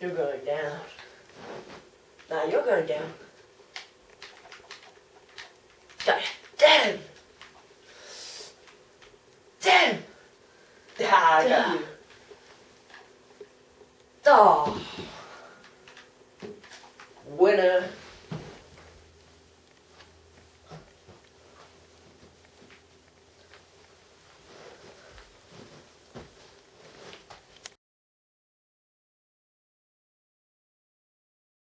You're going down. Now you're going down. God damn! Damn! I got you. Oh. Winner.